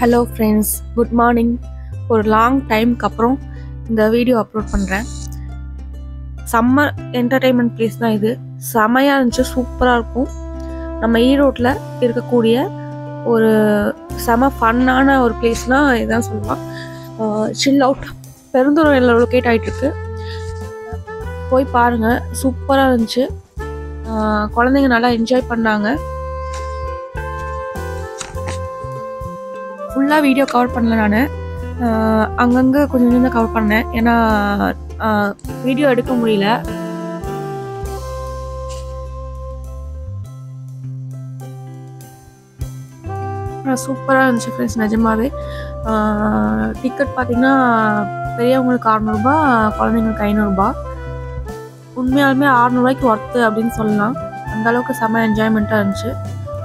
Hello friends good morning ஒரு long டைம்க்கு அப்புறம் இந்த வீடியோ அப்லோட் பண்ணுறேன் சம்மர் என்டர்டெயின்மெண்ட் பிளேஸ் தான் இது. செமையாக இருந்துச்சு. சூப்பராக இருக்கும். நம்ம ஈரோட்டில் இருக்கக்கூடிய ஒரு செம ஃபன்னான ஒரு பிளேஸ்னால் இதுதான் சொல்லலாம். சில் அவுட் பெருந்துறையில் லொக்கேட் ஆகிட்டுருக்கு போய் பாருங்கள் சூப்பராக இருந்துச்சு. குழந்தைங்க நல்லா என்ஜாய் பண்ணாங்க. ஃபுல்லாக வீடியோ கவர் பண்ணல நான். அங்கங்கே கொஞ்சம் கொஞ்சம் கவர் பண்ணேன். ஏன்னா வீடியோ எடுக்க முடியல. சூப்பராக இருந்துச்சு ஃப்ரெண்ட்ஸ் நிஜமாவே. டிக்கெட் பார்த்தீங்கன்னா பெரியவங்களுக்கு அறநூறுபா குழந்தைங்களுக்கு ஐநூறுரூபா உண்மையாலுமே அறநூறுவாய்க்கு ஒர்த்து அப்படின்னு சொல்லலாம். அந்த அளவுக்கு செம்ம என்ஜாய்மெண்ட்டாக இருந்துச்சு.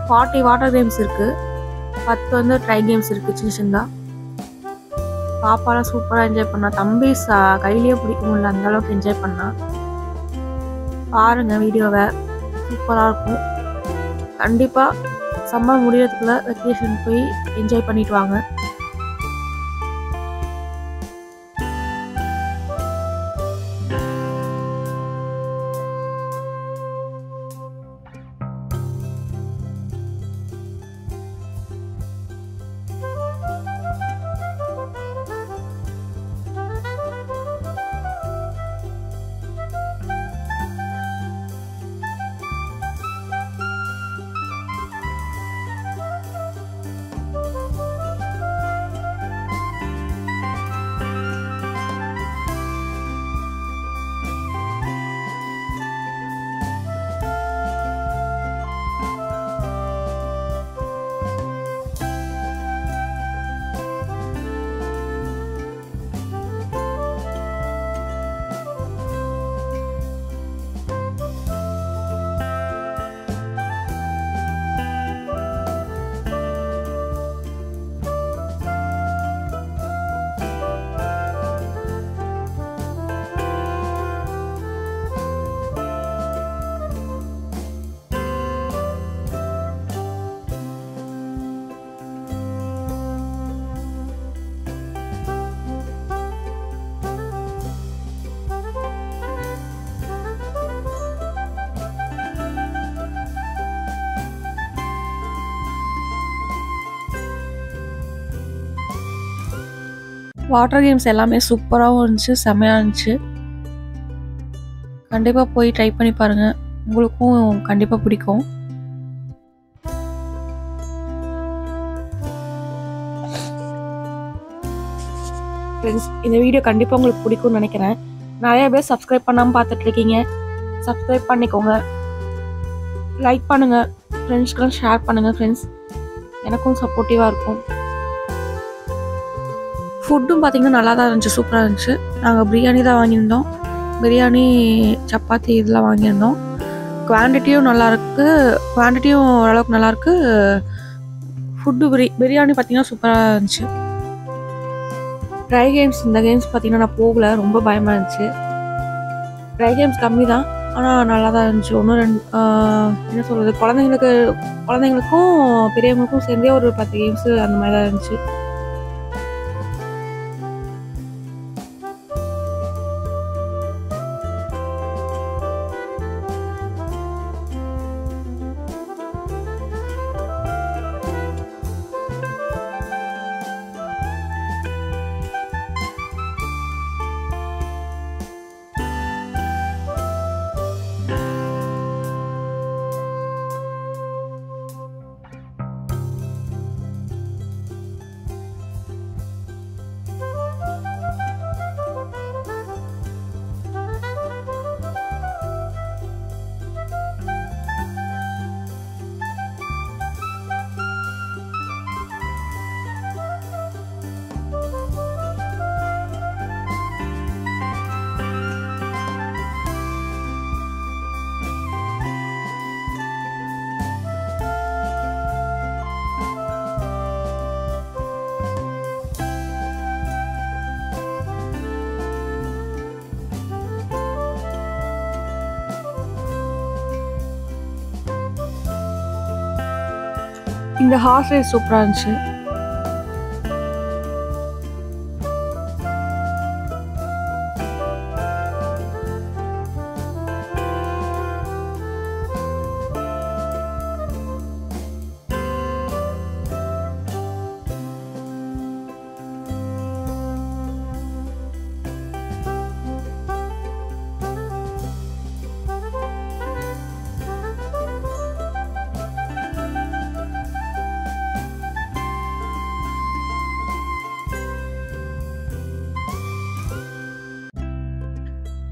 ஃபார்ட்டி வாட்டர் கேம்ஸ் இருக்குது பத்து வந்து ட்ரை கேம்ஸ் இருக்குது சின்ன சின்னதாக பாப்பாலாம் சூப்பராக என்ஜாய் பண்ணா. தம்பி சா கையிலேயே பிடிக்க முடியல அந்த அளவுக்கு என்ஜாய் பண்ணா. பாருங்கள் வீடியோவை சூப்பராக இருக்கும். கண்டிப்பாக சம்மர் முடியறதுக்குள்ள வெக்கேஷன் போய் என்ஜாய் பண்ணிட்டு வாங்க. வாட்டர் கேம்ஸ் எல்லாமே சூப்பராகவும் இருந்துச்சு செம்மையாக இருந்துச்சு. கண்டிப்பாக போய் ட்ரை பண்ணி பாருங்கள் உங்களுக்கும் கண்டிப்பாக பிடிக்கும். ஃப்ரெண்ட்ஸ் இந்த வீடியோ கண்டிப்பாக உங்களுக்கு பிடிக்கும்னு நினைக்கிறேன். நிறைய பேர் சப்ஸ்கிரைப் பண்ணாமல் பார்த்துட்டு இருக்கீங்க சப்ஸ்கிரைப் பண்ணிக்கோங்க லைக் பண்ணுங்கள் ஃப்ரெண்ட்ஸ்க்கெலாம் ஷேர் பண்ணுங்கள் ஃப்ரெண்ட்ஸ் எனக்கும் சப்போர்ட்டிவாக இருக்கும். ஃபுட்டும் பார்த்திங்கன்னா நல்லா தான் இருந்துச்சு. சூப்பராக இருந்துச்சு. நாங்கள் பிரியாணி தான் வாங்கியிருந்தோம். பிரியாணி சப்பாத்தி இதெல்லாம் வாங்கியிருந்தோம். குவான்டிட்டியும் நல்லாயிருக்கு குவான்டிட்டியும் ஓரளவுக்கு நல்லாயிருக்கு ஃபுட்டு பிரி பிரியாணி பார்த்திங்கன்னா சூப்பராக இருந்துச்சு. ட்ரை கேம்ஸ் இந்த கேம்ஸ் பார்த்திங்கன்னா நான் போகல. ரொம்ப பயமாக இருந்துச்சு. ட்ரை கேம்ஸ் கம்மி தான் ஆனால் நல்லா தான் இருந்துச்சு ஒன்றும் ரெண்டு என்ன சொல்கிறது குழந்தைங்களுக்கு குழந்தைங்களுக்கும் பெரியவங்களுக்கும் சேர்ந்தே ஒரு பத்து கேம்ஸு அந்த மாதிரி தான் இருந்துச்சு. இந்த ஹார்ஸ் ரைஸ் சூப்பராக இருந்துச்சு.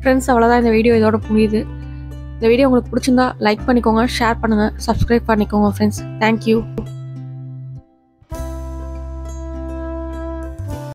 ஃப்ரெண்ட்ஸ் அவ்வளோதான் இந்த வீடியோ இதோட முடியுது. இந்த வீடியோ உங்களுக்கு பிடிச்சிருந்தா லைக் பண்ணிக்கோங்க ஷேர் பண்ணுங்கள் சப்ஸ்கிரைப் பண்ணிக்கோங்க ஃப்ரெண்ட்ஸ் தேங்க்யூ